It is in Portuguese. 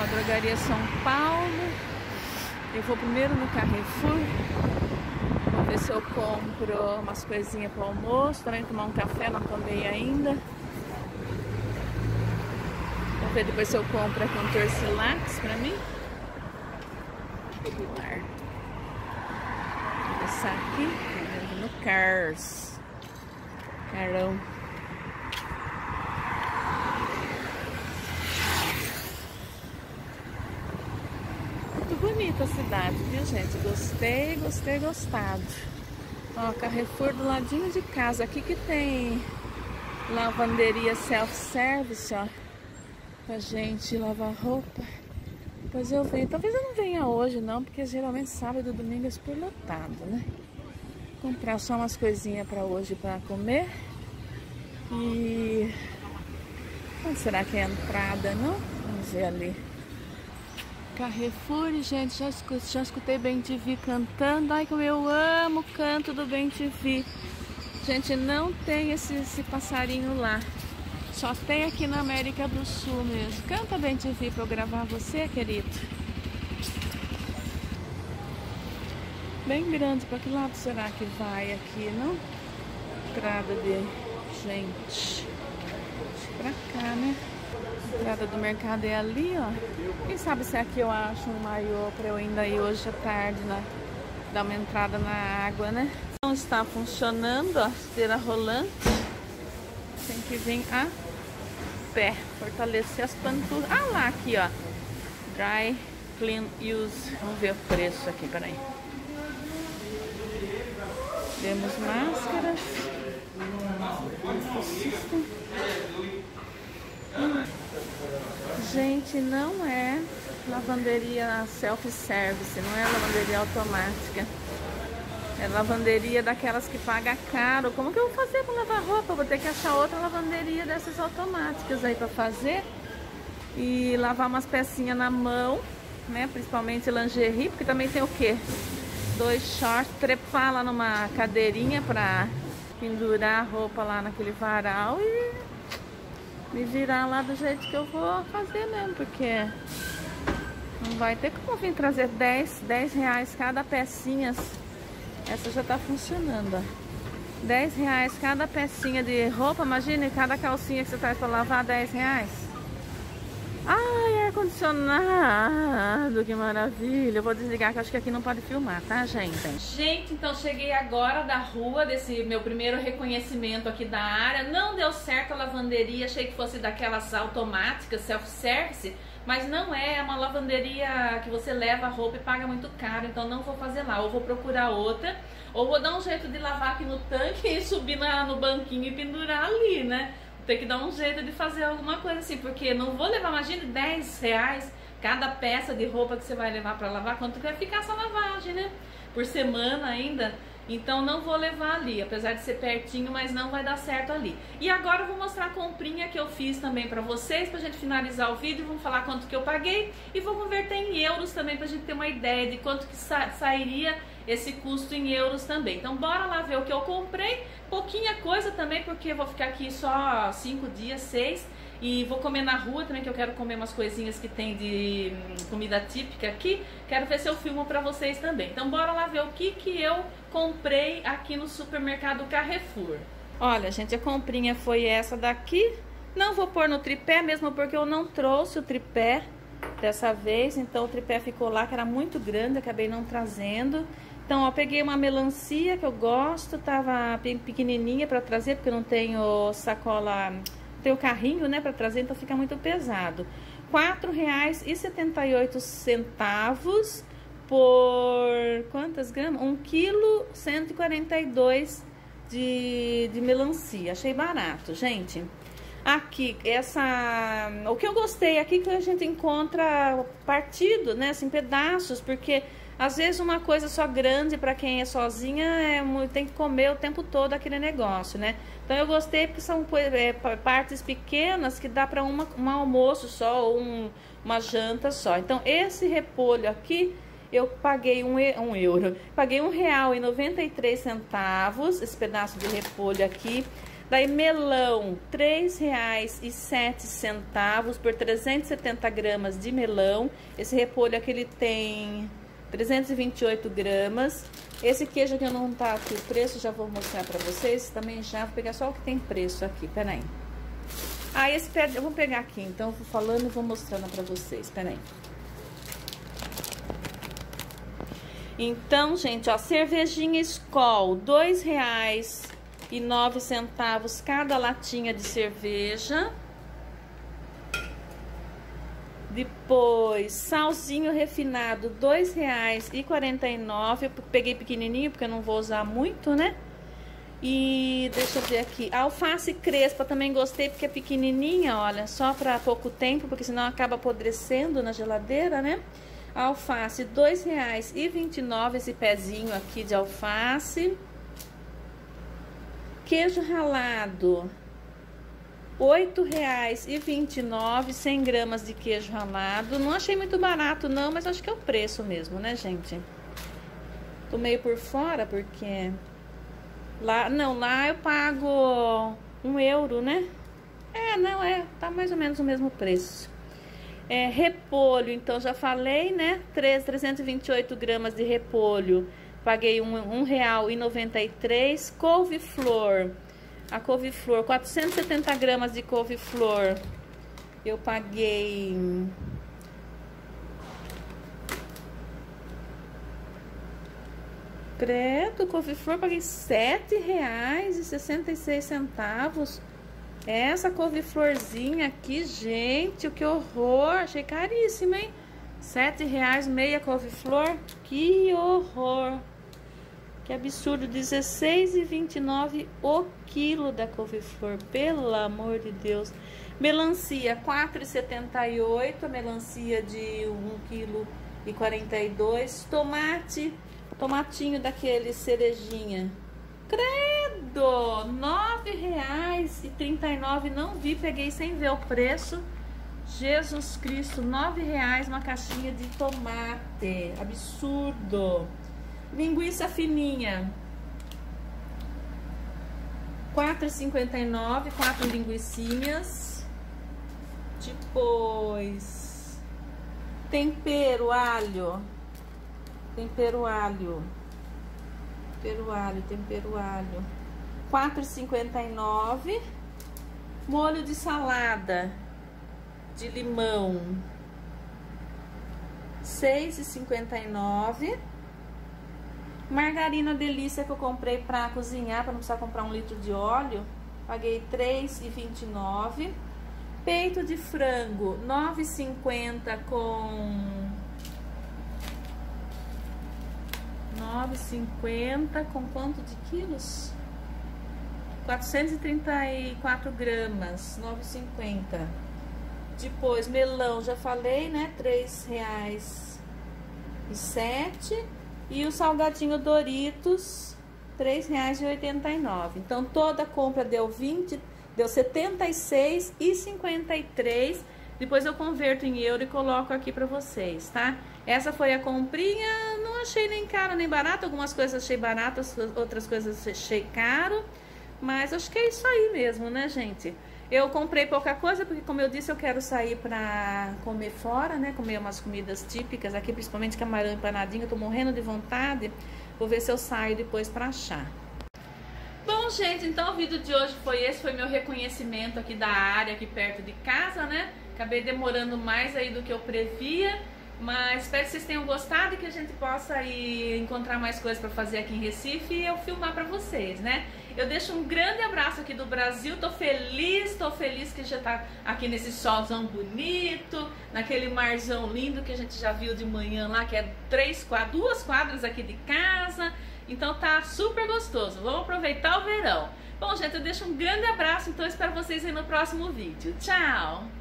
Ó, Drogaria São Paulo. Eu vou primeiro no Carrefour. Vou ver se eu compro umas coisinhas para almoço. Também tomar um café, não tomei ainda. Vou ver depois se eu compro aqui um Torcilax pra mim. Vou começar aqui no Cars. Carão. Muito bonita a cidade, viu gente? Gostei, gostei, gostado. Ó, Carrefour do ladinho de casa. Aqui que tem lavanderia self-service, ó pra gente lavar roupa. Depois eu venho. Talvez eu não venha hoje não, porque geralmente sábado e domingo é super lotado, né? Comprar só umas coisinhas pra hoje pra comer. E... Onde será que é a entrada, não? Vamos ver ali. Carrefour, gente, já, escutei, já escutei Bem TV cantando. Ai, como eu amo o canto do Bem TV. Gente, não tem esse, esse passarinho lá. Só tem aqui na América do Sul mesmo. Canta bem TV pra eu gravar você, querido. Bem grande. Pra que lado será que vai aqui, não? Entrada de gente. Pra cá, né? Entrada do mercado é ali, ó. Quem sabe se aqui eu acho um maiô pra eu ainda ir hoje à tarde, né? Dar uma entrada na água, né? Não está funcionando, ó. Esteira rolante. Tem que vir a pé, fortalecer as panturras. Ah lá, aqui ó, Dry Clean Use. Vamos ver o preço aqui, peraí. Temos máscaras. Gente, não é lavanderia self-service, não é lavanderia automática. É lavanderia daquelas que paga caro. Como que eu vou fazer para lavar roupa? Vou ter que achar outra lavanderia dessas automáticas aí para fazer. E lavar umas pecinhas na mão, né? Principalmente lingerie, porque também tem o quê? Dois shorts, trepar lá numa cadeirinha para pendurar a roupa lá naquele varal e me virar lá do jeito que eu vou fazer mesmo, porque não vai ter como vir trazer 10, 10 reais cada pecinha essa já tá funcionando, ó. 10 reais cada pecinha de roupa. Imagine cada calcinha que você traz para lavar, 10 reais. Ai, ar-condicionado, que maravilha. Eu vou desligar que acho que aqui não pode filmar, tá, gente? Gente, então cheguei agora da rua, desse meu primeiro reconhecimento aqui da área. Não deu certo a lavanderia, achei que fosse daquelas automáticas, self-service. Mas não é, é uma lavanderia que você leva a roupa e paga muito caro, então não vou fazer lá. Ou vou procurar outra, ou vou dar um jeito de lavar aqui no tanque e subir na, no banquinho e pendurar ali, né? Tem que dar um jeito de fazer alguma coisa assim, porque não vou levar, imagina, 10 reais cada peça de roupa que você vai levar para lavar, quanto que vai ficar essa lavagem, né? Por semana ainda. Então não vou levar ali, apesar de ser pertinho, mas não vai dar certo ali. E agora eu vou mostrar a comprinha que eu fiz também pra vocês, pra gente finalizar o vídeo, vamos falar quanto que eu paguei e vou converter em euros também pra gente ter uma ideia de quanto que sa sairia esse custo em euros também. Então bora lá ver o que eu comprei, pouquinha coisa também, porque eu vou ficar aqui só cinco dias, seis, e vou comer na rua também, que eu quero comer umas coisinhas que tem de hum, comida típica aqui. Quero ver se eu filmo pra vocês também. Então bora lá ver o que, que eu comprei aqui no supermercado Carrefour. Olha, gente, a comprinha foi essa daqui. Não vou pôr no tripé mesmo porque eu não trouxe o tripé dessa vez. Então o tripé ficou lá, que era muito grande, acabei não trazendo. Então, ó, peguei uma melancia que eu gosto, tava pequenininha para trazer, porque eu não tenho sacola tem o carrinho, né, para trazer, então fica muito pesado. R$ 4,78 por quantas gramas? 1 quilo 142 de, de melancia. Achei barato, gente. Aqui, essa... O que eu gostei aqui é que a gente encontra partido, né, assim, pedaços, porque às vezes uma coisa só grande para quem é sozinha é, tem que comer o tempo todo aquele negócio, né? Então eu gostei porque são é, partes pequenas que dá para um almoço só ou um, uma janta só. Então esse repolho aqui eu paguei um, um euro, paguei um real e 93 centavos esse pedaço de repolho aqui. Daí melão, R$ 3,07 por 370 gramas de melão. Esse repolho aqui ele tem 328 gramas. Esse queijo aqui não tá aqui o preço, já vou mostrar pra vocês. Também já vou pegar só o que tem preço aqui, peraí. Ah, esse eu vou pegar aqui, então vou falando e vou mostrando pra vocês, peraí. Então, gente, ó, cervejinha Skol, dois reais e nove centavos cada latinha de cerveja. Depois, salzinho refinado, e nove. Peguei pequenininho porque eu não vou usar muito, né? E deixa eu ver aqui, alface crespa também gostei porque é pequenininha, olha, só para pouco tempo, porque senão acaba apodrecendo na geladeira, né? Alface, e nove esse pezinho aqui de alface. Queijo ralado, R$ 8,29, 100 gramas de queijo ralado. Não achei muito barato não, mas acho que é o preço mesmo, né, gente? Tô meio por fora porque... Lá, não, lá eu pago um euro, né? É, não, é, tá mais ou menos o mesmo preço. É, repolho, então já falei, né? 3, 328 gramas de repolho paguei um, um real e noventa e três. Couve-flor, a couve-flor, 470 gramas de couve-flor, eu paguei... Credo, couve-flor, paguei seis centavos. Essa couve-florzinha aqui, gente, que horror, achei caríssima, hein? Sete reais meia couve-flor, que horror. Que absurdo, R$16,29 o quilo da couve-flor, pelo amor de Deus. Melancia, R$4,78, a melancia de 1,42 kg. Tomate, tomatinho daquele cerejinha. Credo, R$9,39, não vi, peguei sem ver o preço. Jesus Cristo, R$9,00 uma caixinha de tomate, absurdo. Linguiça fininha. 4,59, quatro linguiçinhas. Depois, tempero, alho. Tempero, alho. Tempero, alho, tempero, alho. 4,59. Molho de salada de limão. 6,59. Margarina delícia que eu comprei para cozinhar, para não precisar comprar um litro de óleo. Paguei R$3,29. Peito de frango, R$9,50 com... 9,50 com quanto de quilos? 434 gramas, 9,50. Depois, melão, já falei, né? R$3,07. E o salgadinho Doritos, R$ 3,89. Então, toda compra deu 20, deu R$ 76,53. Depois eu converto em euro e coloco aqui pra vocês, tá? Essa foi a comprinha, não achei nem caro nem barato. Algumas coisas achei baratas, outras coisas achei caro. Mas acho que é isso aí mesmo, né, gente? Eu comprei pouca coisa, porque como eu disse, eu quero sair pra comer fora, né? Comer umas comidas típicas aqui, principalmente camarão empanadinho. Eu tô morrendo de vontade. Vou ver se eu saio depois pra achar. Bom, gente, então o vídeo de hoje foi esse. Foi meu reconhecimento aqui da área, aqui perto de casa, né? Acabei demorando mais aí do que eu previa. Mas espero que vocês tenham gostado e que a gente possa ir encontrar mais coisas para fazer aqui em Recife e eu filmar para vocês, né? Eu deixo um grande abraço aqui do Brasil, tô feliz, tô feliz que já tá aqui nesse solzão bonito, naquele marzão lindo que a gente já viu de manhã lá, que é três, duas quadras aqui de casa. Então tá super gostoso. Vamos aproveitar o verão. Bom, gente, eu deixo um grande abraço, então espero vocês aí no próximo vídeo. Tchau!